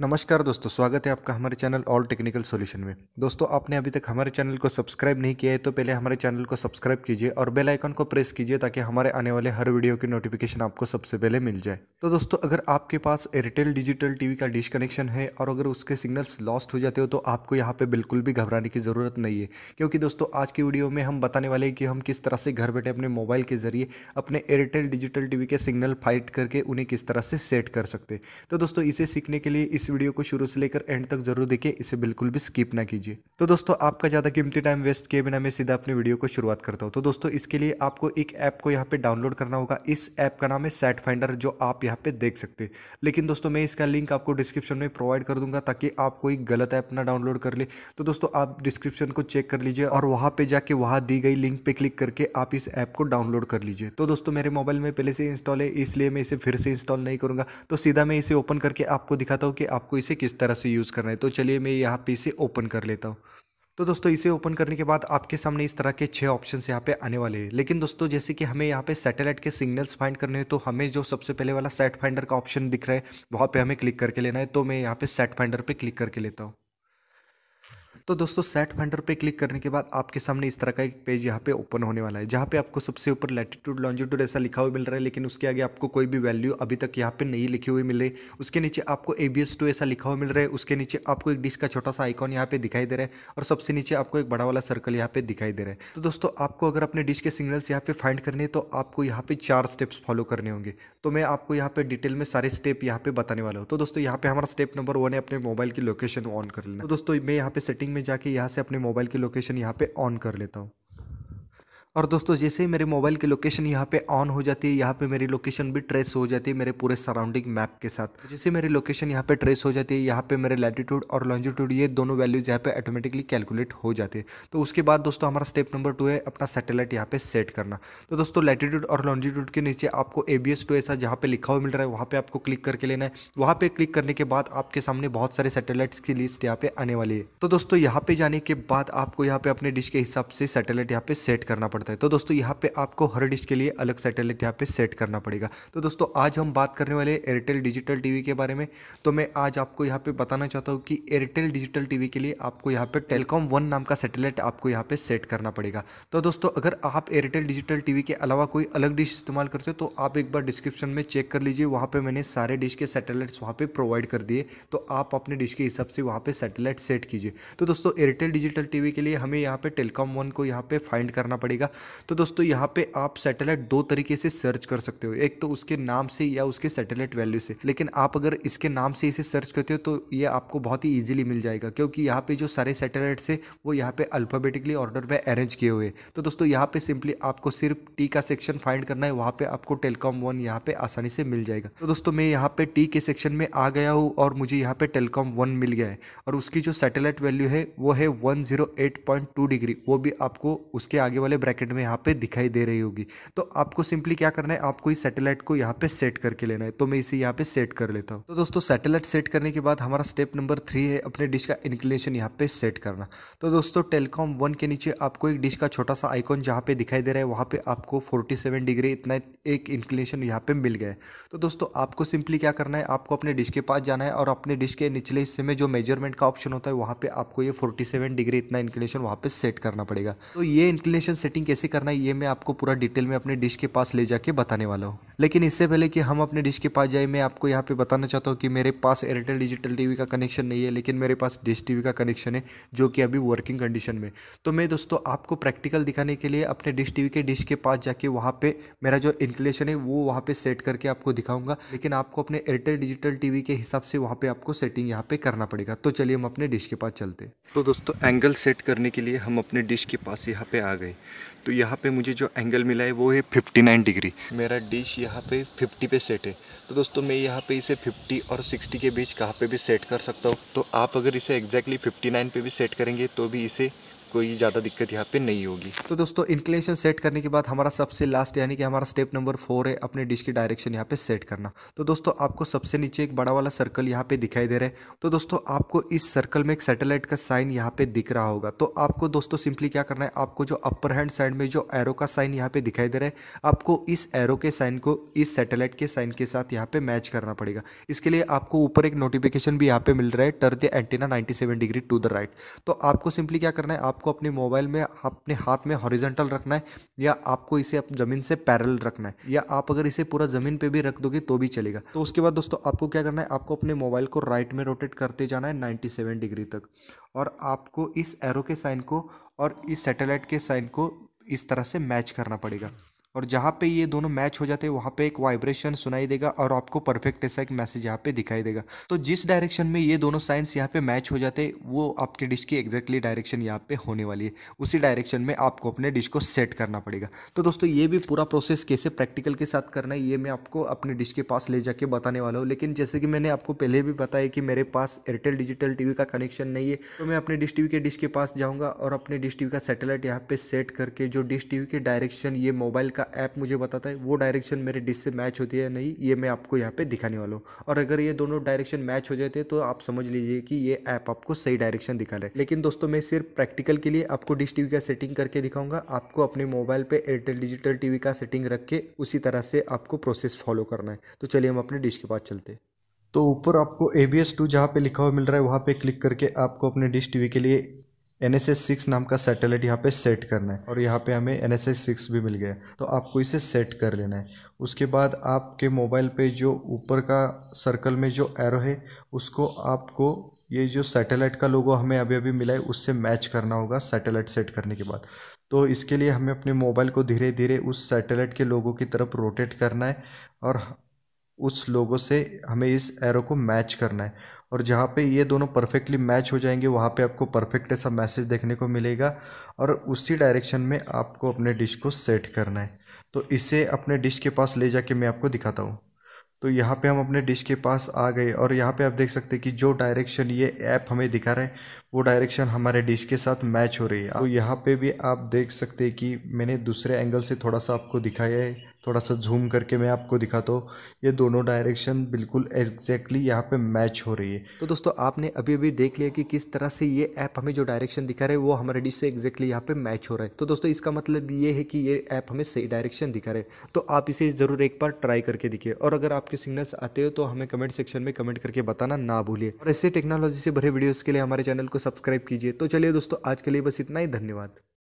नमस्कार दोस्तों, स्वागत है आपका हमारे चैनल ऑल टेक्निकल सॉल्यूशन में। दोस्तों, आपने अभी तक हमारे चैनल को सब्सक्राइब नहीं किया है तो पहले हमारे चैनल को सब्सक्राइब कीजिए और बेल आइकन को प्रेस कीजिए ताकि हमारे आने वाले हर वीडियो की नोटिफिकेशन आपको सबसे पहले मिल जाए। तो दोस्तों, अगर आपके पास एयरटेल डिजिटल टीवी का डिश कनेक्शन है और अगर उसके सिग्नल्स लॉस्ट हो जाते हो तो आपको यहाँ पे बिल्कुल भी घबराने की ज़रूरत नहीं है। क्योंकि दोस्तों, आज की वीडियो में हम बताने वाले हैं कि हम किस तरह से घर बैठे अपने मोबाइल के ज़रिए अपने एयरटेल डिजिटल टीवी के सिग्नल फाइट करके उन्हें किस तरह से सेट कर सकते तो दोस्तों, इसे सीखने के लिए इस वीडियो को शुरू से लेकर एंड तक ज़रूर देखिए, इसे बिल्कुल भी स्किप ना कीजिए। तो दोस्तों, आपका ज़्यादा कीमती टाइम वेस्ट किए बिना मैं सीधा अपनी वीडियो को शुरुआत करता हूँ। तो दोस्तों, इसके लिए आपको एक ऐप को यहाँ पे डाउनलोड करना होगा। इस ऐप का नाम है सेट फाइंडर जो आप यहाँ पे देख सकते हैं। लेकिन दोस्तों, मैं इसका लिंक आपको डिस्क्रिप्शन में प्रोवाइड कर दूँगा, ताकि आप कोई गलत ऐप ना डाउनलोड कर ले। तो दोस्तों, आप डिस्क्रिप्शन को चेक कर लीजिए और वहाँ पे जाके वहाँ दी गई लिंक पे क्लिक करके आप इस ऐप को डाउनलोड कर लीजिए। तो दोस्तों, मेरे मोबाइल में पहले से इंस्टॉल है, इसलिए मैं इसे फिर से इंस्टॉल नहीं करूँगा। तो सीधा मैं इसे ओपन करके आपको दिखाता हूँ कि आपको इसे किस तरह से यूज़ करना है? तो चलिए मैं यहाँ पे इसे ओपन कर लेता हूँ। तो दोस्तों, इसे ओपन करने के बाद आपके सामने इस तरह के छः ऑप्शन यहाँ पे आने वाले हैं। लेकिन दोस्तों, जैसे कि हमें यहाँ पे सैटेलाइट के सिग्नल्स फाइंड करने हैं तो हमें जो सबसे पहले वाला सेट फाइंडर का ऑप्शन दिख रहा है, वहाँ पे हमें क्लिक करके लेना है। तो मैं यहाँ पे सेट फाइंडर पे क्लिक करके लेता हूँ। तो दोस्तों सेट फाइंडर पे क्लिक करने के बाद आपके सामने इस तरह का एक पेज यहाँ पे ओपन होने वाला है जहाँ पे आपको सबसे ऊपर लैटिट्यूड लॉन्जिट्यूड ऐसा लिखा हुआ मिल रहा है लेकिन उसके आगे आपको कोई भी वैल्यू अभी तक यहाँ पे नहीं लिखी हुई मिल रही उसके नीचे आपको ए बी ऐसा लिखा हुआ मिल रहा है उसके नीचे आपको एक डिश का छोटा सा आइकॉन यहाँ पे दिखाई दे रहा है और सबसे नीचे आपको एक बड़ा वाला सर्कल यहाँ पे दिखाई दे रहा है तो दोस्तों आपको अगर अपने डिश के सिग्नल्स यहाँ पे फाइंड करने तो आपको यहाँ पे चार स्टेप्स फॉलो करने होंगे तो मैं आपको यहाँ पे डिटेल में सारे स्टेप यहाँ पे बताने वाला हूँ तो दोस्तों यहाँ पे हमारा स्टेप नंबर वन है अपने मोबाइल की लोकेशन ऑन कर लेना तो दोस्तों मैं यहाँ पे सेटिंग में जाके यहाँ से अपने मोबाइल की लोकेशन यहाँ पे ऑन कर लेता हूँ। और दोस्तों जैसे ही मेरे मोबाइल की लोकेशन यहाँ पे ऑन हो जाती है यहाँ पे मेरी लोकेशन भी ट्रेस हो जाती है मेरे पूरे सराउंडिंग मैप के साथ जैसे मेरी लोकेशन यहाँ पे ट्रेस हो जाती है यहाँ पे मेरे लैटिट्यूड और लॉन्जिट्यूड ये दोनों वैल्यूज़ यहाँ पे ऑटोमेटिकली कैलकुलेट हो जाते हैं तो उसके बाद दोस्तों हमारा स्टेप नंबर टू है अपना सैटेलाइट यहाँ पे सेट करना तो दोस्तों लैटिट्यूड और लॉन्जिट्यूड के नीचे आपको ए बी एस टू ऐसा जहाँ पे लिखा हुआ मिल रहा है वहाँ पे आपको क्लिक करके लेना है वहाँ पे क्लिक करने के बाद आपके सामने बहुत सारे सैटेलाइट्स की लिस्ट यहाँ पे आने वाली है तो दोस्तों यहाँ पे जाने के बाद आपको यहाँ पे अपने डिश के हिसाब से सैटेलाइट यहाँ पे सेट करना पड़ता है। तो दोस्तों, यहाँ पे आपको हर डिश के लिए अलग सैटेलाइट यहाँ पे सेट करना पड़ेगा। तो दोस्तों, आज हम बात करने वाले एयरटेल डिजिटल टीवी के बारे में। तो मैं आज आपको यहाँ पे बताना चाहता हूँ कि एयरटेल डिजिटल टीवी के लिए आपको यहाँ पे टेलीकॉम वन नाम का सैटेलाइट आपको यहाँ पे सेट करना पड़ेगा। तो दोस्तों, अगर आप एयरटेल डिजिटल टीवी के अलावा कोई अलग डिश इस्तेमाल करते हो तो आप एक बार डिस्क्रिप्शन में चेक कर लीजिए। वहाँ पर मैंने सारे डिश के सैटेलाइट्स वहाँ पर प्रोवाइड कर दिए। तो आप अपने डिश के हिसाब से वहाँ पर सैटेलाइट सेट कीजिए। तो दोस्तों एयरटेल डिजिटल टीवी के लिए हमें यहाँ पे टेलीकॉम वन को यहाँ पे फाइंड करना पड़ेगा। तो दोस्तों, यहाँ पे आप सैटेलाइट दो तरीके से सर्च कर सकते हो। एक तो उसके नाम से या उसके सैटेलाइट वैल्यू से। लेकिन आप अगर इसके नाम से इसे सर्च करते हो तो ये आपको बहुत ही ईजिली मिल जाएगा, क्योंकि यहाँ पे जो सारे सैटेलाइट्स है, वो यहाँ पे अल्फ़ाबेटिकली ऑर्डर में अरेंज किए हुए तो दोस्तों, यहाँ पे सिंपली आपको सिर्फ़ टी का सेक्शन फाइंड करना है, वहाँ पे आपको टेलीकॉम वन यहाँ पे आसानी से मिल जाएगा। तो दोस्तों, मैं यहाँ पे टी के सेक्शन में आ गया हूँ और मुझे यहाँ पे टेलीकॉम वन मिल गया है। और उसकी जो सैटेलाइट वैल्यू है, वो है वन डिग्री वो भी आपको उसके आगे वाले ब्रैकेट में यहाँ पे दिखाई दे रही होगी। तो आपको सिंपली क्या करना है? आपको इस सैटेलाइट को यहाँ पे सेट करके लेना है। तो मैं इसे यहाँ पे सेट कर लेता हूँ। तो दोस्तों सैटेलाइट सेट करने के बाद हमारा स्टेप नंबर थ्री है अपने डिश का इंक्लिनेशन यहाँ पे सेट करना। तो दोस्तों टेलीकॉम वन के नीचे आपको एक डिश का छोटा सा आइकॉन जहाँ पे दिखाई दे रहा है, वहाँ पे आपको फोर्टी डिग्री इतना एक इंक्लिनेशन यहाँ पे मिल गया तो दोस्तों, आपको सिंपली क्या करना है? आपको अपने डिश के पास जाना है और अपने डिश के निचले हिस्से में जो मेज़रमेंट का ऑप्शन होता है, वहाँ पे आपको ये फोर्टी डिग्री इतना इंक्लिनेशन वहाँ पे सेट करना पड़ेगा। तो ये इंक्लिनेशन सेटिंग कैसे करना है, ये मैं आपको पूरा डिटेल में अपने डिश के पास ले जाके बताने वाला हूँ। लेकिन इससे पहले कि हम अपने डिश के पास जाए, मैं आपको यहाँ पे बताना चाहता हूँ कि मेरे पास एयरटेल डिजिटल टीवी का कनेक्शन नहीं है, लेकिन मेरे पास डिश टीवी का कनेक्शन है, जो कि अभी वर्किंग कंडीशन में। तो मैं दोस्तों, आपको प्रैक्टिकल दिखाने के लिए अपने डिश टीवी के डिश के पास जाके वहाँ पे मेरा जो इंक्लेशन है, वो वहाँ पे सेट करके आपको दिखाऊँगा। लेकिन आपको अपने एयरटेल डिजिटल टीवी के हिसाब से वहाँ पे आपको सेटिंग यहाँ पे करना पड़ेगा। तो चलिए हम अपने डिश के पास चलते तो दोस्तों एंगल सेट करने के लिए हम अपने डिश के पास यहाँ पे आ गए। तो यहाँ पे मुझे जो एंगल मिला है वो है 59 डिग्री मेरा डिश यहाँ पे 50 पे सेट है। तो दोस्तों, मैं यहाँ पे इसे 50 और 60 के बीच कहाँ पे भी सेट कर सकता हूँ? तो आप अगर इसे एग्जैक्टली exactly 59 पे भी सेट करेंगे तो भी इसे कोई ज़्यादा दिक्कत यहाँ पे नहीं होगी। तो दोस्तों इंक्लेशन सेट करने के बाद हमारा सबसे लास्ट यानी कि हमारा स्टेप नंबर फोर है अपने डिश की डायरेक्शन यहाँ पे सेट करना। तो दोस्तों, आपको सबसे नीचे एक बड़ा वाला सर्कल यहाँ पे दिखाई दे रहा है। तो दोस्तों, आपको इस सर्कल में एक सैटेलाइट का साइन यहाँ पे दिख रहा होगा। तो आपको दोस्तों सिंपली क्या करना है, आपको जो अपर हैंड साइड में जो एरो का साइन यहाँ पे दिखाई दे रहा है, आपको इस एरो के साइन को, इस सैटेलाइट के साइन के साथ यहाँ पे मैच करना पड़ेगा। इसके लिए आपको ऊपर एक नोटिफिकेशन भी यहाँ पे मिल रहा है turn the antenna 97 degree to the right तो आपको सिंपली क्या करना है आपको अपने मोबाइल में, अपने हाथ में हॉरिजेंटल रखना है या आपको इसे ज़मीन से पैरल रखना है या आप अगर इसे पूरा ज़मीन पे भी रख दोगे तो भी चलेगा। तो उसके बाद दोस्तों आपको क्या करना है, आपको अपने मोबाइल को राइट में रोटेट करते जाना है नाइन्टी डिग्री तक और आपको इस एरो के साइन को और इस सैटेलाइट के साइन को इस तरह से मैच करना पड़ेगा। और जहाँ पे ये दोनों मैच हो जाते हैं, वहाँ पे एक वाइब्रेशन सुनाई देगा और आपको परफेक्ट ऐसा एक मैसेज यहाँ पे दिखाई देगा। तो जिस डायरेक्शन में ये दोनों साइंस यहाँ पे मैच हो जाते हैं, वो आपके डिश की एग्जैक्टली डायरेक्शन यहाँ पे होने वाली है। उसी डायरेक्शन में आपको अपने डिश को सेट करना पड़ेगा। तो दोस्तों, ये भी पूरा प्रोसेस कैसे प्रैक्टिकल के साथ करना है, ये मैं आपको अपने डिश के पास ले जाके बताने वाला हूँ। लेकिन जैसे कि मैंने आपको पहले भी बताया कि मेरे पास एयरटेल डिजिटल टीवी का कनेक्शन नहीं है तो मैं अपने डिश टीवी के डिश के पास जाऊँगा और अपने डिश टीवी का सेटेलाइट यहाँ पे सेट करके जो डिश टीवी के डायरेक्शन ये मोबाइल का ऐप मुझे बताता है, वो डायरेक्शन मेरे डिश से मैच होती है नहीं, ये मैं आपको यहाँ पे दिखाने वाला हूँ। और अगर ये दोनों डायरेक्शन मैच हो जाते हैं तो आप समझ लीजिए कि ये ऐप आपको सही डायरेक्शन दिखा रहा है। लेकिन दोस्तों, मैं सिर्फ़ प्रैक्टिकल के लिए आपको डिश टीवी का सेटिंग करके दिखाऊँगा। आपको अपने मोबाइल पे एयरटेल डिजिटल टीवी का सेटिंग रख के उसी तरह से आपको प्रोसेस फॉलो करना है। तो चलिए हम अपने डिश के पास चलते तो ऊपर आपको ए बी एस टू जहाँ पे लिखा हुआ मिल रहा है, वहाँ पे क्लिक करके आपको अपने डिश टीवी के लिए एन एस एस सिक्स नाम का सैटेलाइट यहाँ पे सेट करना है और यहाँ पे हमें एन एस एस सिक्स भी मिल गया तो आपको इसे सेट कर लेना है। उसके बाद आपके मोबाइल पे जो ऊपर का सर्कल में जो एरो है, उसको आपको ये जो सैटेलाइट का लोगो हमें अभी अभी मिला है, उससे मैच करना होगा सैटेलाइट सेट करने के बाद। तो इसके लिए हमें अपने मोबाइल को धीरे धीरे उस सैटेलाइट के लोगों की तरफ़ रोटेट करना है और उस लोगों से हमें इस एरो को मैच करना है। और जहाँ पे ये दोनों परफेक्टली मैच हो जाएँगे, वहाँ पे आपको परफेक्ट ऐसा मैसेज देखने को मिलेगा और उसी डायरेक्शन में आपको अपने डिश को सेट करना है। तो इसे अपने डिश के पास ले जाके मैं आपको दिखाता हूँ। तो यहाँ पे हम अपने डिश के पास आ गए और यहाँ पे आप देख सकते हैं कि जो डायरेक्शन ये ऐप हमें दिखा रहे है वो डायरेक्शन हमारे डिश के साथ मैच हो रही है। तो यहाँ पे भी आप देख सकते हैं कि मैंने दूसरे एंगल से थोड़ा सा आपको दिखाया है। थोड़ा सा जूम करके मैं आपको दिखाता हूँ। ये दोनों डायरेक्शन बिल्कुल एग्जैक्टली यहाँ पे मैच हो रही है। तो दोस्तों, आपने अभी अभी देख लिया कि किस तरह से ये ऐप हमें जो डायरेक्शन दिखा रहा है, वो हमारे डिश से एग्जैक्टली यहाँ पे मैच हो रहा है। तो दोस्तों, इसका मतलब ये है कि ये ऐप हमें सही डायरेक्शन दिखा रहे तो आप इसे ज़रूर एक बार ट्राई करके दिखिए। और अगर आपके सिग्नल्स आते हो तो हमें कमेंट सेक्शन में कमेंट करके बताना ना भूलिए। और ऐसे टेक्नोलॉजी से भरे वीडियोज़ के लिए हमारे चैनल को सब्सक्राइब कीजिए। तो चलिए दोस्तों आज के लिए बस इतना ही। धन्यवाद।